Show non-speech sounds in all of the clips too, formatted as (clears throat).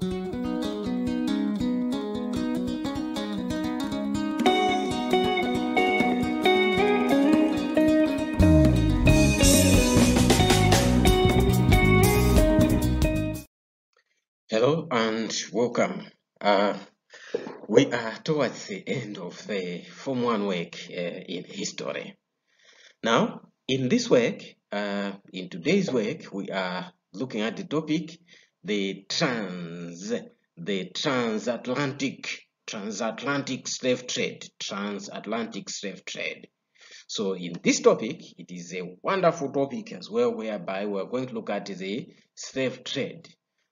Hello and welcome. Uh, we are towards the end of the Form 1 work uh, in history. Now, in this work, uh, in today's work, we are looking at the topic, the trans, the transatlantic, transatlantic slave trade, transatlantic slave trade. So in this topic, it is a wonderful topic as well, whereby we are going to look at the slave trade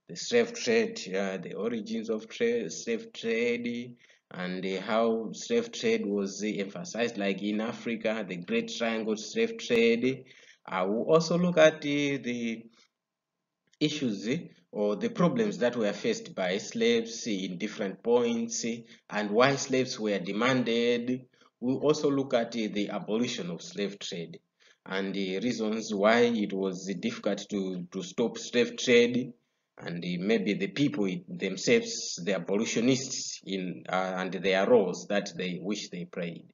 the slave trade, uh, the origins of slave trade, and uh, how slave trade was uh, emphasized, like in Africa, the Great Triangle slave trade. I will also look at the issues or the problems that were faced by slaves in different points and why slaves were demanded. We'll also look at the abolition of slave trade and the reasons why it was difficult to, to stop slave trade and maybe the people themselves, the abolitionists in uh, and their roles that they wish they played.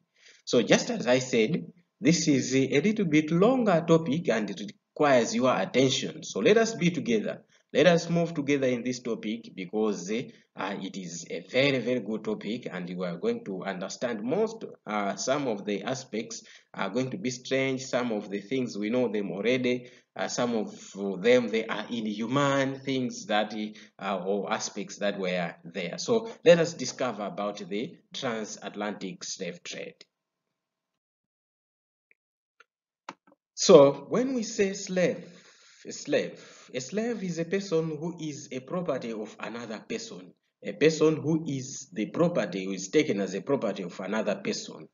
So just as I said, this is a little bit longer topic and it requires your attention. So let us be together. Let us move together in this topic because uh, it is a very, very good topic and you are going to understand most, uh, some of the aspects are going to be strange. Some of the things we know them already. Uh, some of them, they are inhuman things that uh, or aspects that were there. So let us discover about the transatlantic slave trade. So when we say slave, slave, a slave is a person who is a property of another person. A person who is the property, who is taken as a property of another person.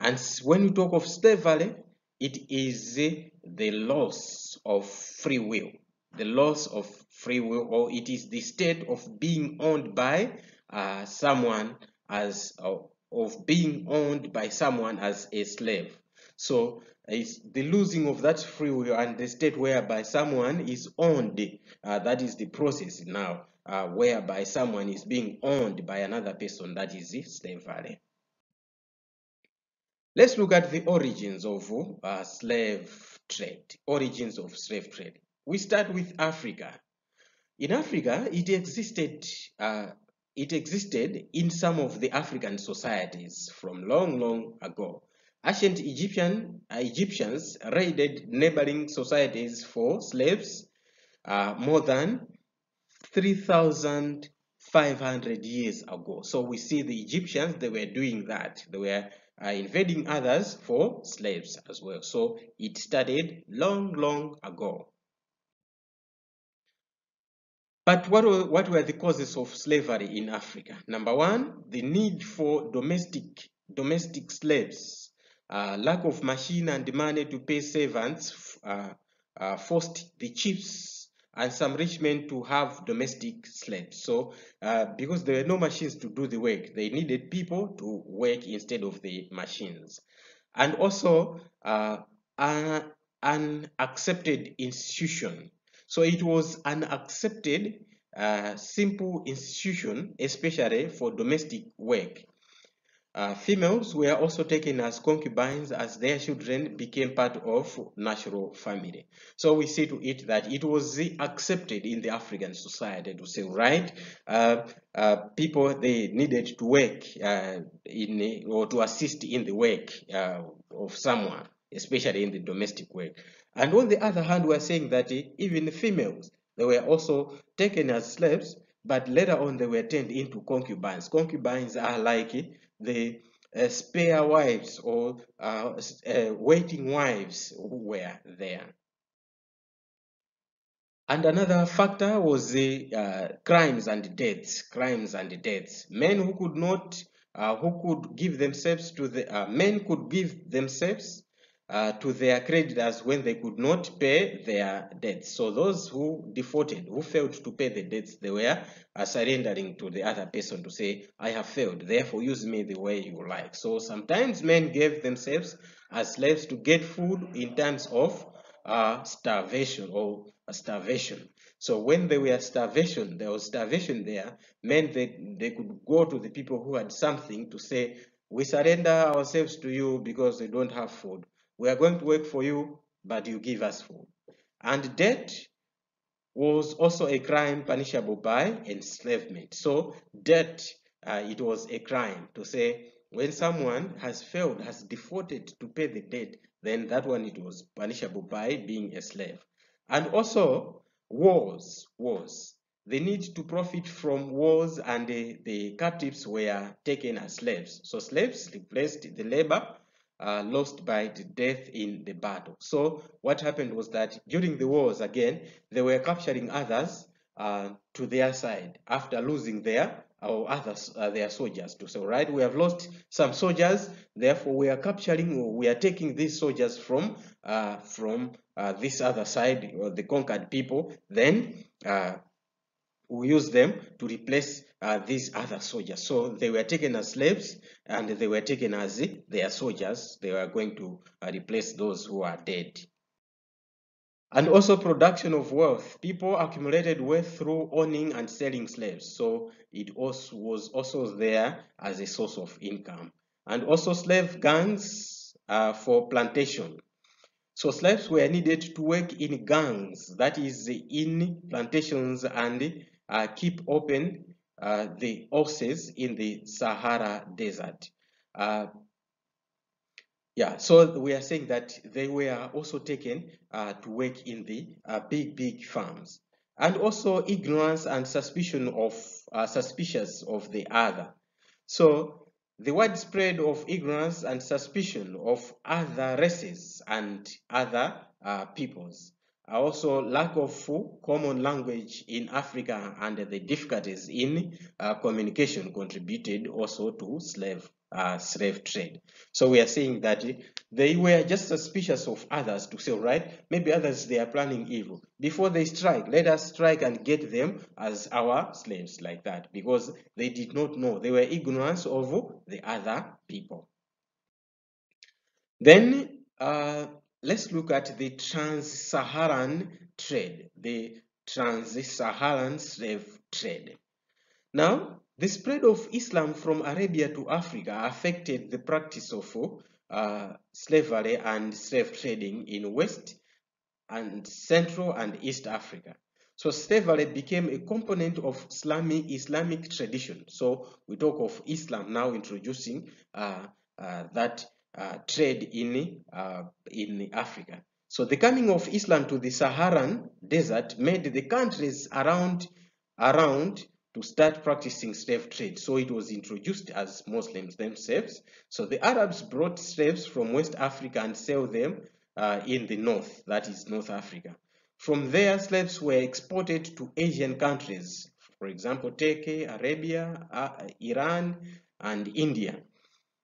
And when we talk of slavery, it is the loss of free will. The loss of free will, or it is the state of being owned by uh, someone as uh, of being owned by someone as a slave. So it's the losing of that free will and the state whereby someone is owned. Uh, that is the process now, uh, whereby someone is being owned by another person. That is slavery. Let's look at the origins of uh, slave trade. Origins of slave trade. We start with Africa. In Africa, it existed. Uh, it existed in some of the African societies from long, long ago. Ancient Egyptian, uh, Egyptians raided neighboring societies for slaves uh, more than 3,500 years ago. So we see the Egyptians, they were doing that. They were uh, invading others for slaves as well. So it started long, long ago. But what were, what were the causes of slavery in Africa? Number one, the need for domestic domestic slaves uh, lack of machine and money to pay servants uh, uh, forced the chiefs and some rich men to have domestic slaves. So, uh, because there were no machines to do the work, they needed people to work instead of the machines. And also, uh, an accepted institution. So, it was an accepted uh, simple institution, especially for domestic work. Uh, females were also taken as concubines as their children became part of natural family. So we see to it that it was accepted in the African society to say, right, uh, uh, people, they needed to work uh, in or to assist in the work uh, of someone, especially in the domestic work. And on the other hand, we are saying that even females, they were also taken as slaves, but later on they were turned into concubines. Concubines are like the uh, spare wives or uh, uh, waiting wives were there. And another factor was the uh, crimes and deaths. Crimes and deaths. Men who could not, uh, who could give themselves to the uh, men could give themselves uh, to their creditors when they could not pay their debts. So those who defaulted, who failed to pay the debts, they were uh, surrendering to the other person to say, I have failed, therefore use me the way you like. So sometimes men gave themselves as slaves to get food in terms of uh, starvation or starvation. So when there were starvation, there was starvation there, meant that they could go to the people who had something to say, we surrender ourselves to you because we don't have food. We are going to work for you, but you give us food. And debt was also a crime punishable by enslavement. So debt, uh, it was a crime to say when someone has failed, has defaulted to pay the debt, then that one it was punishable by being a slave. And also wars, wars. The need to profit from wars and the, the captives were taken as slaves. So slaves replaced the labor uh, lost by the death in the battle. So what happened was that during the wars again, they were capturing others uh, to their side after losing their or others uh, their soldiers to say right we have lost some soldiers. Therefore we are capturing or we are taking these soldiers from uh, from uh, this other side or the conquered people. Then uh, we use them to replace uh, these other soldiers. So they were taken as slaves and they were taken as their soldiers. They were going to uh, replace those who are dead. And also production of wealth. People accumulated wealth through owning and selling slaves. So it also was also there as a source of income. And also slave gangs uh, for plantation. So slaves were needed to work in gangs, that is in plantations and uh, keep open uh, the oases in the Sahara Desert. Uh, yeah, so we are saying that they were also taken uh, to work in the uh, big, big farms. And also ignorance and suspicion of, uh, suspicious of the other. So the widespread of ignorance and suspicion of other races and other peoples also lack of common language in Africa and the difficulties in uh, communication contributed also to slave uh, slave trade. So we are saying that they were just suspicious of others to say, right, maybe others they are planning evil. Before they strike, let us strike and get them as our slaves like that because they did not know. They were ignorant of the other people. Then uh, let's look at the trans-Saharan trade, the trans-Saharan slave trade. Now, the spread of Islam from Arabia to Africa affected the practice of uh, slavery and slave trading in West and Central and East Africa. So slavery became a component of Islamic, Islamic tradition. So we talk of Islam now introducing uh, uh, that trade in, uh, in Africa. So the coming of Islam to the Saharan desert made the countries around, around to start practicing slave trade. So it was introduced as Muslims themselves. So the Arabs brought slaves from West Africa and sell them uh, in the north, that is North Africa. From there, slaves were exported to Asian countries, for example, Turkey, Arabia, uh, Iran, and India.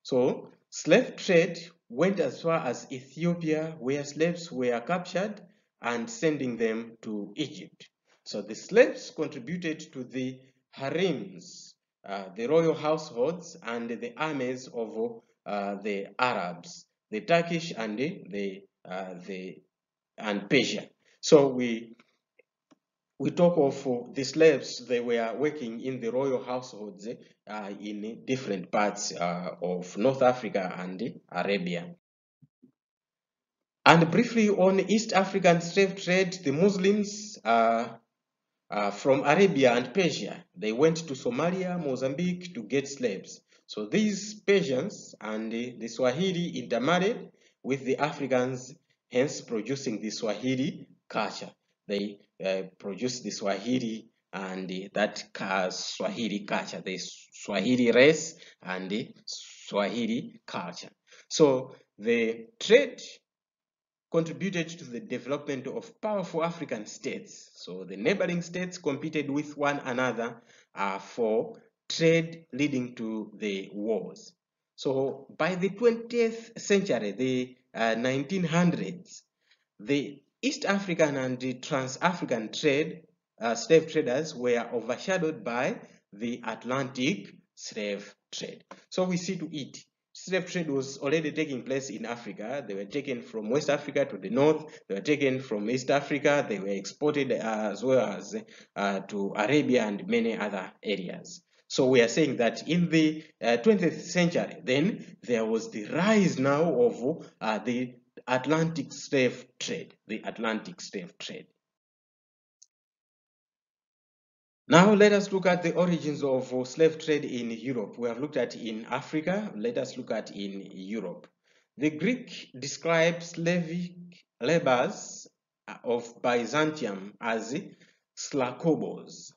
So Slave trade went as far as Ethiopia, where slaves were captured and sending them to Egypt. So the slaves contributed to the harems, uh, the royal households, and the armies of uh, the Arabs, the Turkish and the, uh, the and Persia. So we we talk of uh, the slaves they were working in the royal households uh, in different parts uh, of North Africa and Arabia. And briefly on East African slave trade, the Muslims uh, uh, from Arabia and Persia, they went to Somalia, Mozambique to get slaves. So these Persians and the Swahili intermarried with the Africans, hence producing the Swahili culture. They uh, produced the Swahili and uh, that Swahili culture, the Swahili race and the Swahili culture. So the trade contributed to the development of powerful African states. So the neighboring states competed with one another uh, for trade leading to the wars. So by the 20th century, the uh, 1900s, the East African and the Trans-African trade, uh, slave traders were overshadowed by the Atlantic slave trade. So we see to it, slave trade was already taking place in Africa. They were taken from West Africa to the north. They were taken from East Africa. They were exported uh, as well as uh, to Arabia and many other areas. So we are saying that in the uh, 20th century, then there was the rise now of uh, the Atlantic slave trade, the Atlantic slave trade. Now let us look at the origins of slave trade in Europe. We have looked at in Africa, let us look at in Europe. The Greek describes Slavic labors of Byzantium as slakobos.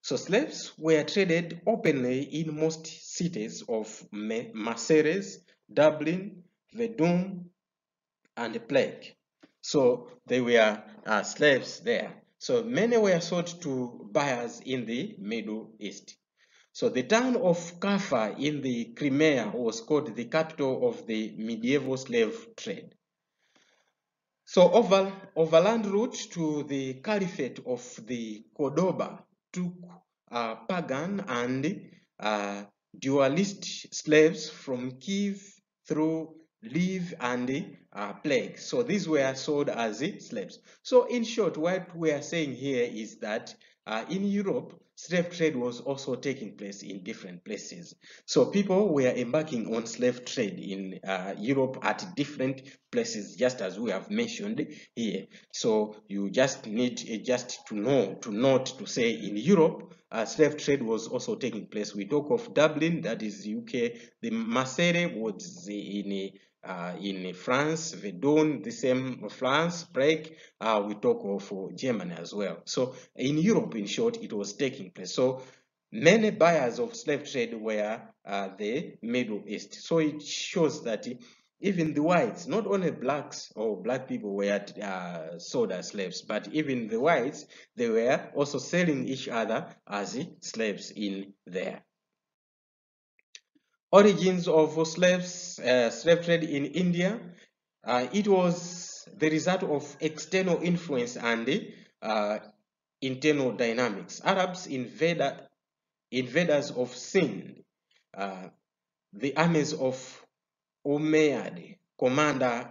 So slaves were traded openly in most cities of Marseilles, Dublin, Verdun, and the Prague. So they were uh, slaves there. So many were sold to buyers in the Middle East. So the town of Kaffa in the Crimea was called the capital of the medieval slave trade. So over, overland route to the Caliphate of the Cordoba took uh, pagan and uh, dualist slaves from Kiev through Lviv and uh, Prague. So these were sold as slaves. So in short, what we are saying here is that uh, in Europe, slave trade was also taking place in different places. So people were embarking on slave trade in uh, Europe at different places, just as we have mentioned here. So you just need uh, just to know, to note, to say in Europe, uh, slave trade was also taking place. We talk of Dublin, that is UK. The Marseille was in uh, in France, Verdun, the same France, Prague, uh, we talk of Germany as well. So in Europe, in short, it was taking place. So many buyers of slave trade were uh, the Middle East. So it shows that even the whites, not only blacks or black people were uh, sold as slaves, but even the whites, they were also selling each other as slaves in there. Origins of slaves, uh, slave trade in India. Uh, it was the result of external influence and uh, internal dynamics. Arabs invaded, invaders of Sindh, uh, the armies of Umayyad commander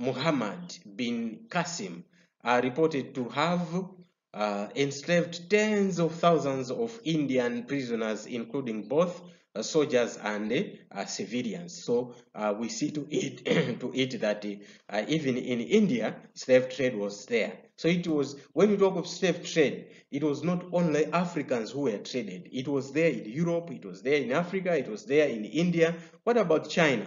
Muhammad bin Qasim are reported to have uh, enslaved tens of thousands of Indian prisoners, including both soldiers and uh, civilians. So uh, we see to it (clears throat) to it that even in India, slave trade was there. So it was when you talk of slave trade, it was not only Africans who were traded. It was there in Europe, it was there in Africa, it was there in India. What about China?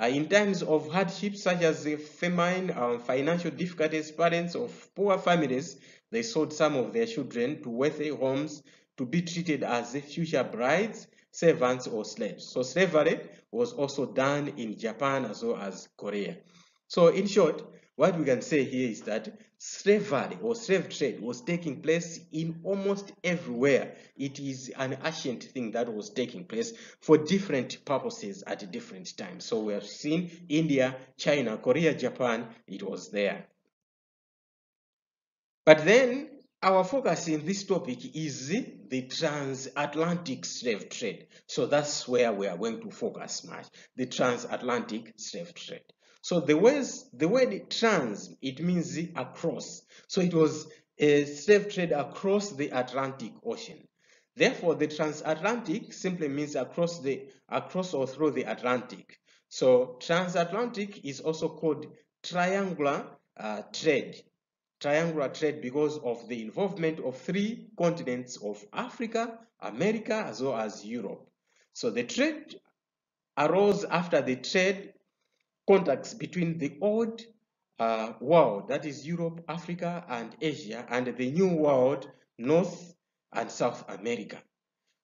Uh, in times of hardships such as famine, um, financial difficulties, parents of poor families, they sold some of their children to wealthy homes to be treated as future brides servants or slaves. So slavery was also done in Japan as well as Korea. So in short, what we can say here is that slavery or slave trade was taking place in almost everywhere. It is an ancient thing that was taking place for different purposes at different times. So we have seen India, China, Korea, Japan, it was there. But then our focus in this topic is the transatlantic slave trade. So that's where we are going to focus much, the transatlantic slave trade. So the words, the word trans, it means across. So it was a slave trade across the Atlantic Ocean. Therefore, the transatlantic simply means across the across or through the Atlantic. So transatlantic is also called triangular uh, trade triangular trade because of the involvement of three continents of Africa, America, as well as Europe. So the trade arose after the trade contacts between the old uh, world, that is Europe, Africa, and Asia, and the new world, North and South America.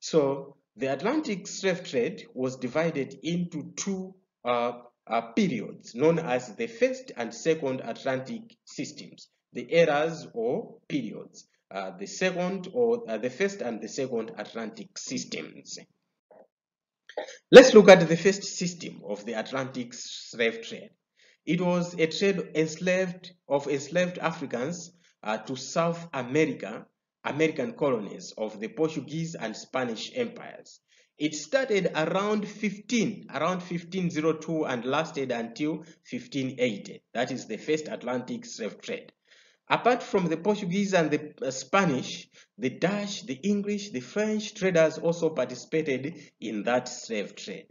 So the Atlantic slave trade was divided into two uh, uh, periods known as the first and second Atlantic systems the eras or periods, uh, the second or uh, the first and the second Atlantic systems. Let's look at the first system of the Atlantic slave trade. It was a trade enslaved of enslaved Africans uh, to South America, American colonies of the Portuguese and Spanish empires. It started around 15, around 1502 and lasted until 1580. That is the first Atlantic slave trade. Apart from the Portuguese and the uh, Spanish, the Dutch, the English, the French traders also participated in that slave trade.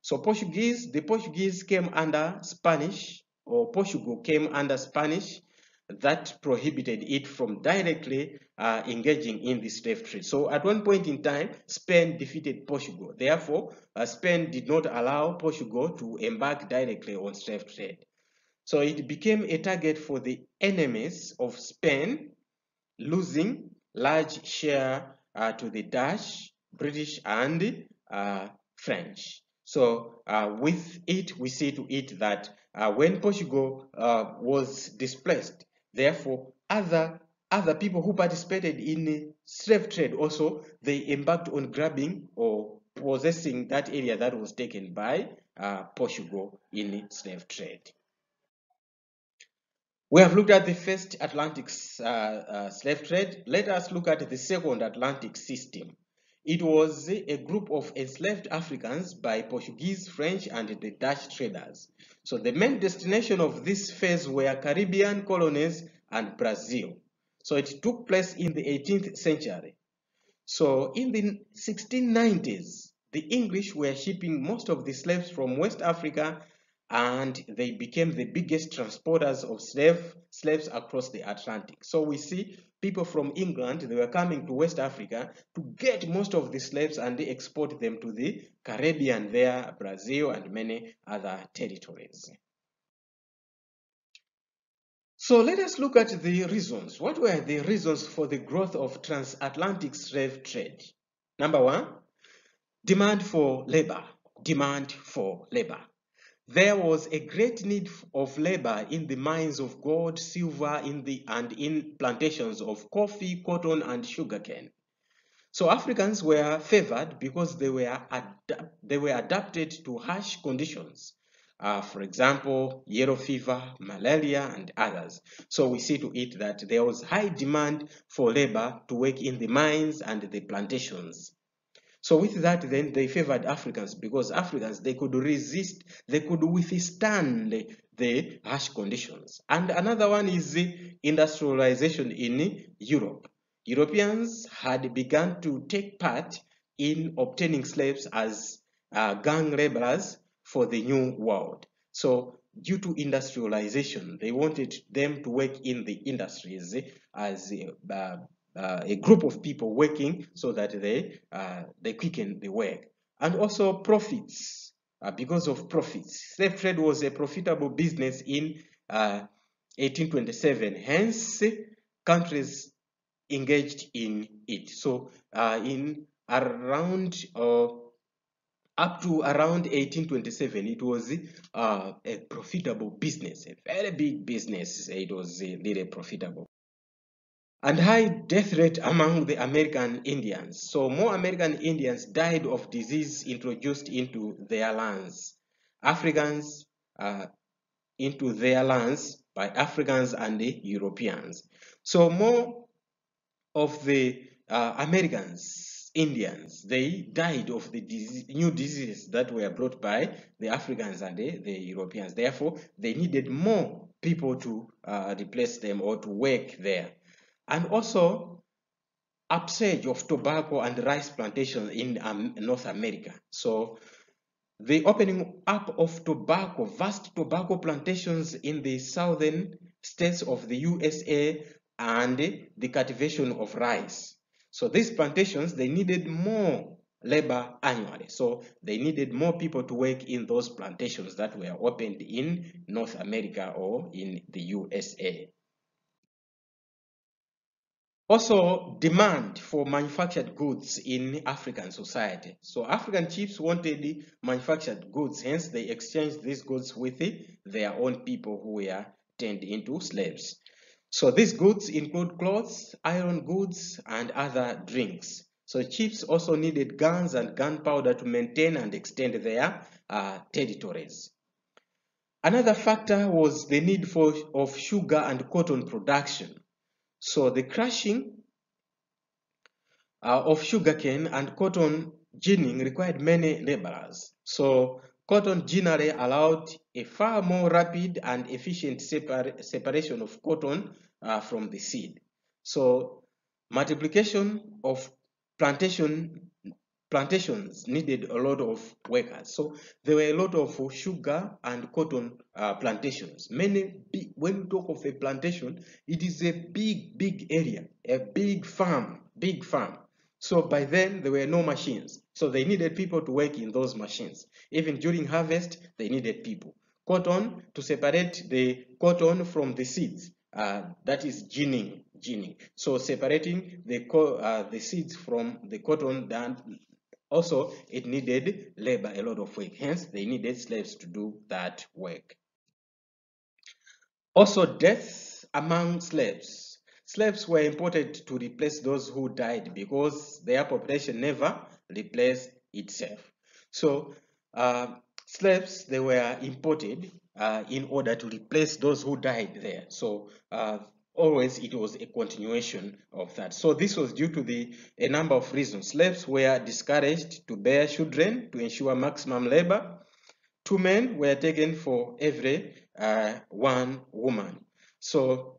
So Portuguese, the Portuguese came under Spanish, or Portugal came under Spanish, that prohibited it from directly uh, engaging in the slave trade. So at one point in time, Spain defeated Portugal. Therefore, uh, Spain did not allow Portugal to embark directly on slave trade. So it became a target for the enemies of Spain, losing large share uh, to the Dutch, British, and uh, French. So uh, with it, we see to it that uh, when Portugal uh, was displaced, therefore other other people who participated in slave trade also they embarked on grabbing or possessing that area that was taken by uh, Portugal in slave trade. We have looked at the first Atlantic uh, uh, slave trade. Let us look at the second Atlantic system. It was a group of enslaved Africans by Portuguese, French, and the Dutch traders. So the main destination of this phase were Caribbean colonies and Brazil. So it took place in the 18th century. So in the 1690s, the English were shipping most of the slaves from West Africa and they became the biggest transporters of slave, slaves across the Atlantic. So we see people from England, they were coming to West Africa to get most of the slaves and they export them to the Caribbean there, Brazil, and many other territories. So let us look at the reasons. What were the reasons for the growth of transatlantic slave trade? Number one, demand for labor. Demand for labor. There was a great need of labor in the mines of gold, silver, in the, and in plantations of coffee, cotton, and sugarcane. So Africans were favored because they were, they were adapted to harsh conditions. Uh, for example, yellow fever, malaria, and others. So we see to it that there was high demand for labor to work in the mines and the plantations. So with that, then they favored Africans because Africans, they could resist, they could withstand the harsh conditions. And another one is the industrialization in Europe. Europeans had begun to take part in obtaining slaves as uh, gang laborers for the new world. So due to industrialization, they wanted them to work in the industries as uh, uh, a group of people working so that they uh, they quicken the work. And also profits uh, because of profits. Slave trade was a profitable business in 1827 uh, hence countries engaged in it. So uh, in around uh, up to around 1827 it was a profitable business a very big business. It was really profitable and high death rate among the American Indians. So more American Indians died of disease introduced into their lands. Africans uh, into their lands by Africans and the Europeans. So more of the uh, Americans, Indians, they died of the disease, new diseases that were brought by the Africans and the, the Europeans. Therefore, they needed more people to uh, replace them or to work there and also upsurge of tobacco and rice plantations in um, North America. So the opening up of tobacco, vast tobacco plantations in the southern states of the USA and the cultivation of rice. So these plantations, they needed more labor annually. So they needed more people to work in those plantations that were opened in North America or in the USA. Also, demand for manufactured goods in African society. So African chiefs wanted manufactured goods, hence they exchanged these goods with their own people who were turned into slaves. So these goods include clothes, iron goods, and other drinks. So chiefs also needed guns and gunpowder to maintain and extend their uh, territories. Another factor was the need for, of sugar and cotton production. So the crushing uh, of sugarcane and cotton ginning required many laborers. So cotton ginnery allowed a far more rapid and efficient separ separation of cotton uh, from the seed. So multiplication of plantation plantations needed a lot of workers. So there were a lot of sugar and cotton uh, plantations. Many big, when we talk of a plantation, it is a big, big area, a big farm, big farm. So by then there were no machines. So they needed people to work in those machines. Even during harvest, they needed people. Cotton to separate the cotton from the seeds. Uh, that is ginning, ginning. So separating the uh, the seeds from the cotton also, it needed labor, a lot of work. Hence, they needed slaves to do that work. Also, deaths among slaves. Slaves were imported to replace those who died because their population never replaced itself. So, uh, slaves, they were imported uh, in order to replace those who died there. So, uh, always it was a continuation of that. So this was due to the a number of reasons. Slaves were discouraged to bear children to ensure maximum labor. Two men were taken for every uh, one woman. So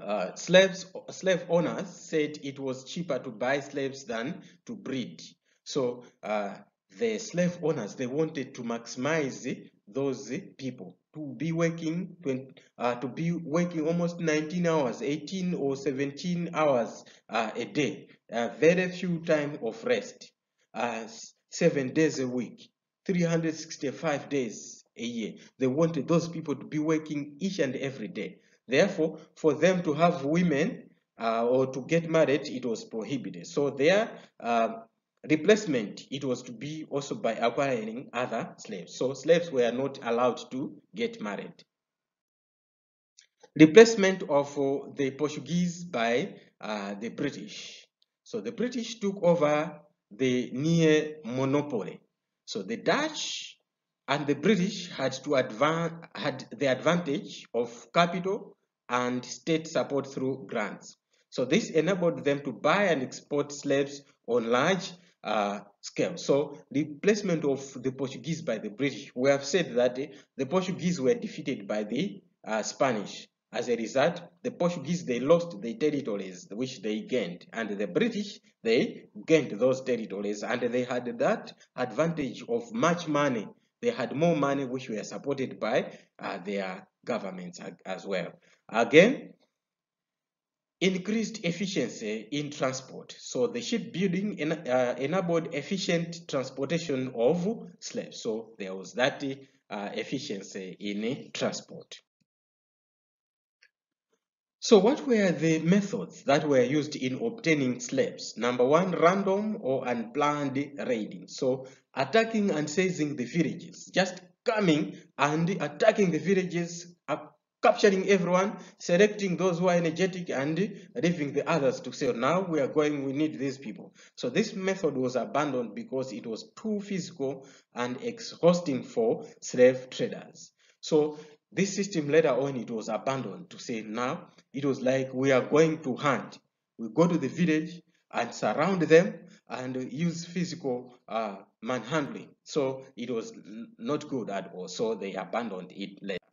uh, slaves, slave owners said it was cheaper to buy slaves than to breed. So uh, the slave owners, they wanted to maximize those people to be working 20, uh, to be working almost 19 hours 18 or 17 hours uh, a day uh, very few time of rest uh, seven days a week 365 days a year. They wanted those people to be working each and every day. Therefore for them to have women uh, or to get married it was prohibited. So their uh, replacement it was to be also by acquiring other slaves. So slaves were not allowed to get married. Replacement of uh, the portuguese by uh, the british. So the british took over the near monopoly. So the dutch and the british had to advance had the advantage of capital and state support through grants. So this enabled them to buy and export slaves on large uh, scale. So the placement of the Portuguese by the British, we have said that the Portuguese were defeated by the uh, Spanish. As a result, the Portuguese, they lost the territories which they gained, and the British, they gained those territories, and they had that advantage of much money. They had more money which were supported by uh, their governments as well. Again, increased efficiency in transport. So the shipbuilding en uh, enabled efficient transportation of slaves. So there was that uh, efficiency in transport. So what were the methods that were used in obtaining slaves? Number one, random or unplanned raiding. So attacking and seizing the villages, just coming and attacking the villages, capturing everyone, selecting those who are energetic and leaving the others to say, now we are going, we need these people. So this method was abandoned because it was too physical and exhausting for slave traders. So this system later on, it was abandoned to say now, it was like we are going to hunt. We go to the village and surround them and use physical uh, manhandling. So it was not good at all. So they abandoned it later.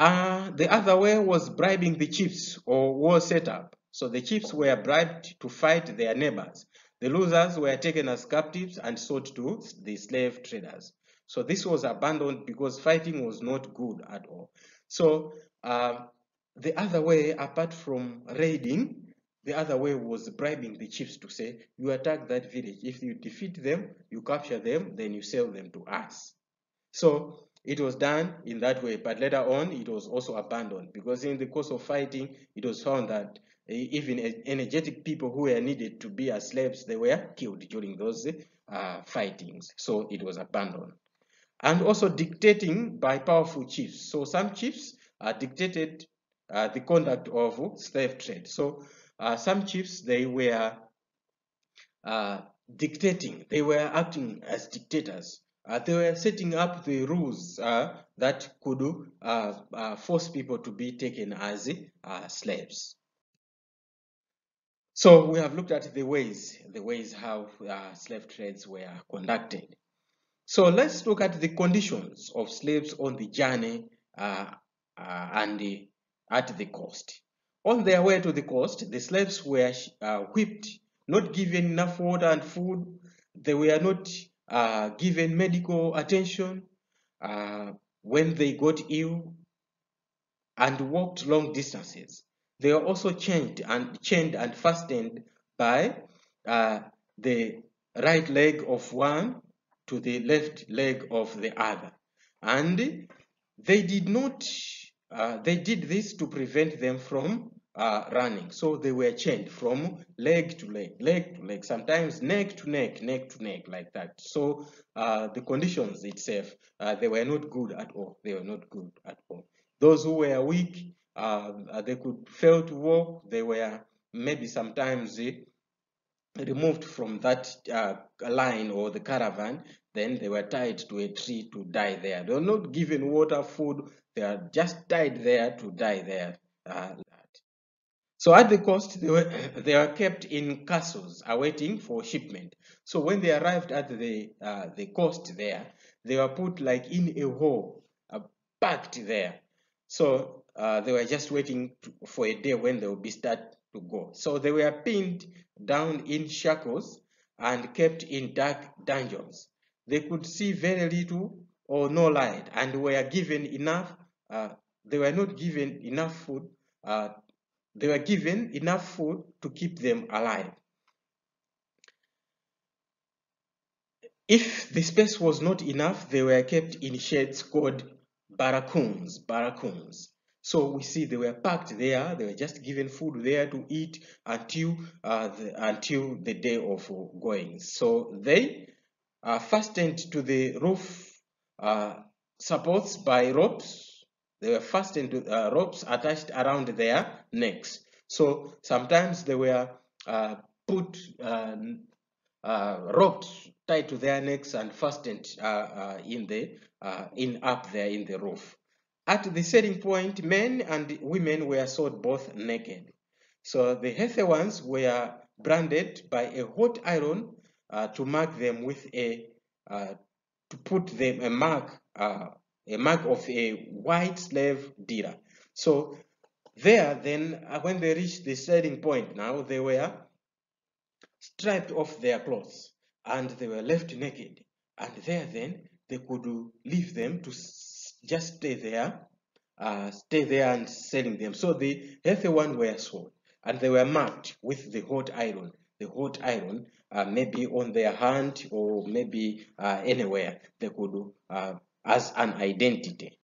Uh, the other way was bribing the chiefs or war setup. So the chiefs were bribed to fight their neighbors. The losers were taken as captives and sold to the slave traders. So this was abandoned because fighting was not good at all. So uh, the other way, apart from raiding, the other way was bribing the chiefs to say, you attack that village. If you defeat them, you capture them, then you sell them to us. So it was done in that way, but later on it was also abandoned because in the course of fighting, it was found that even energetic people who were needed to be as slaves, they were killed during those uh, fightings. So it was abandoned. And also dictating by powerful chiefs. So some chiefs uh, dictated uh, the conduct of slave trade. So uh, some chiefs, they were uh, dictating, they were acting as dictators uh, they were setting up the rules uh, that could uh, uh force people to be taken as uh, slaves. So we have looked at the ways, the ways how uh, slave trades were conducted. So let's look at the conditions of slaves on the journey and at the coast. On their way to the coast, the slaves were whipped, not given enough water and food. They were not uh, given medical attention uh, when they got ill and walked long distances. They were also chained and chained and fastened by uh, the right leg of one to the left leg of the other. And they did not, uh, they did this to prevent them from uh, running. So they were chained from leg to leg, leg to leg, sometimes neck to neck, neck to neck, like that. So uh, the conditions itself, uh, they were not good at all. They were not good at all. Those who were weak, uh, they could fail to walk. They were maybe sometimes eh, removed from that uh, line or the caravan then they were tied to a tree to die there. They were not given water, food. They are just tied there to die there. So at the coast, they were, they were kept in castles awaiting for shipment. So when they arrived at the, uh, the coast there, they were put like in a hole, uh, packed there. So uh, they were just waiting to, for a day when they would be start to go. So they were pinned down in shackles and kept in dark dungeons they could see very little or no light and were given enough, uh, they were not given enough food, uh, they were given enough food to keep them alive. If the space was not enough, they were kept in sheds called barracoons, barracoons. So we see they were packed there, they were just given food there to eat until, uh, the, until the day of going. So they uh, fastened to the roof uh, supports by ropes. They were fastened to uh, ropes attached around their necks. So sometimes they were uh, put uh, uh, ropes tied to their necks and fastened in the in up there in the roof. At the setting point, men and women were sold both naked. So the healthy ones were branded by a hot iron uh, to mark them with a uh, to put them a mark uh, a mark of a white slave dealer. So there then uh, when they reached the selling point now they were stripped off their clothes and they were left naked. And there then they could leave them to just stay there uh, stay there and selling them. So the healthy one were sold and they were marked with the hot iron. The hot iron uh, maybe on their hand or maybe uh, anywhere they could uh, as an identity